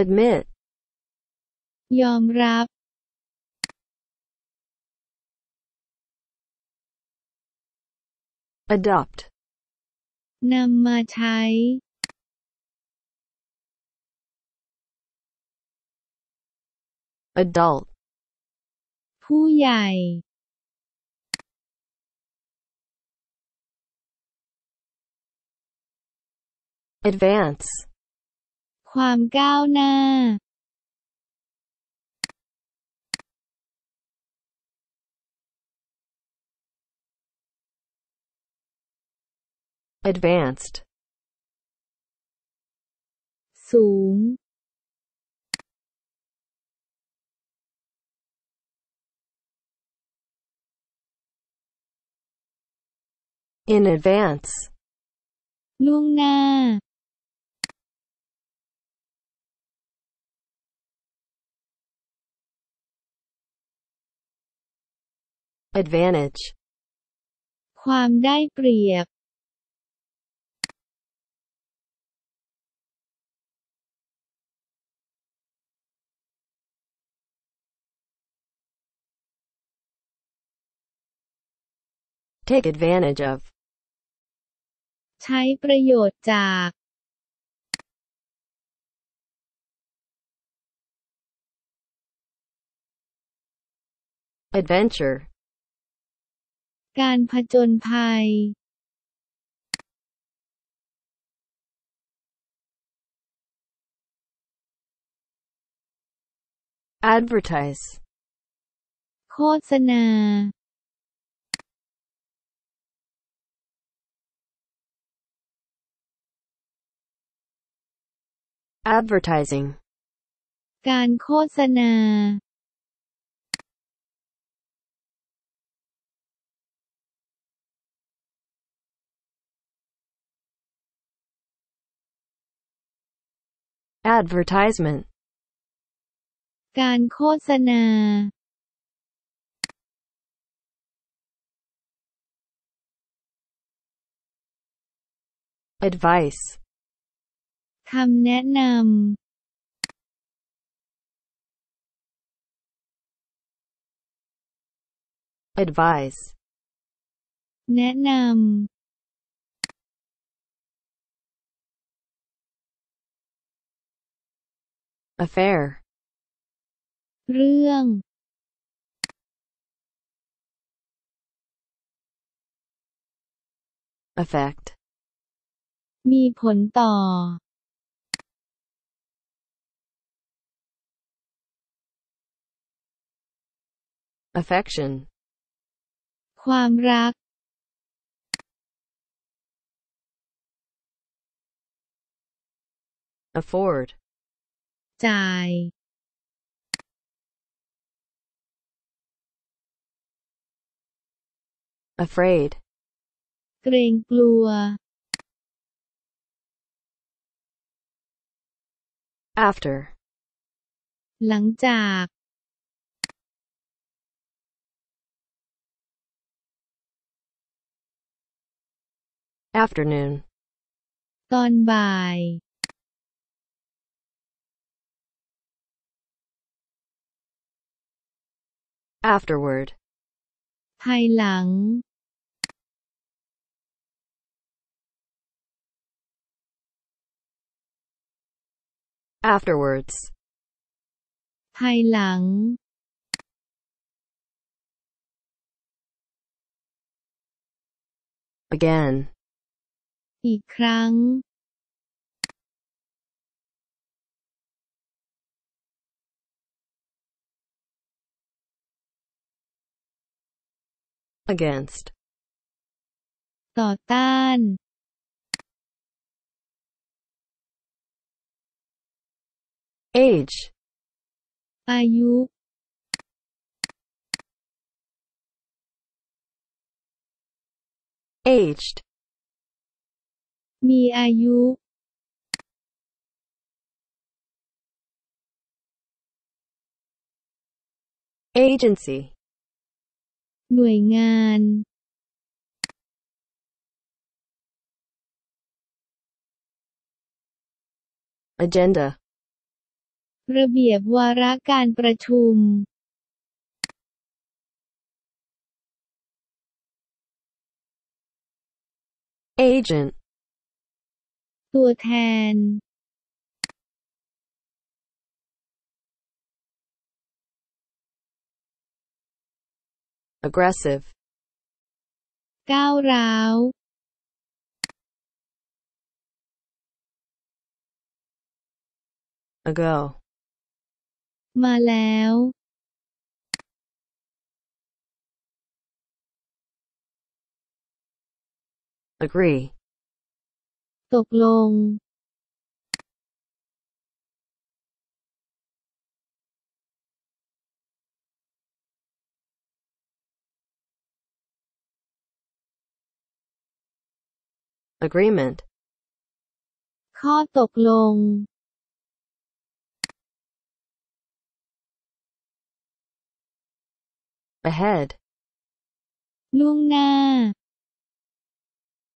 admit ยอมรับ adopt นำมาใช้ adult ผู้ใหญ่ advance ความก้าวหน้า advanced สูง in advance ล่วงหน้า advantage ความได้เปรียบ take advantage of ใช้ประโยชน์จาก adventure การผจญภัย advertise โฆษณา advertising การโฆษณา advertisement การโฆษณา advice คำแนะนำ advise แนะน affair ำเรื่อง effect มีผลต่อ affection ความรัก afford จ่าย afraid เกรงกลัว after หลังจาก afternoon ตอนบ่าย afterward ภายหลัง afterwards ภายหลัง again อีกครั้ง against ต่อต้าน age อายุ aged มีอายุ agency หน่วยงาน agenda ระเบียบวาระการประชุม agent, ตัวแทน aggressive, ก้าวร้าว ago, มาแล้ว agree, ตกลง agreement, ข้อตกลง ahead, ล่วงหน้า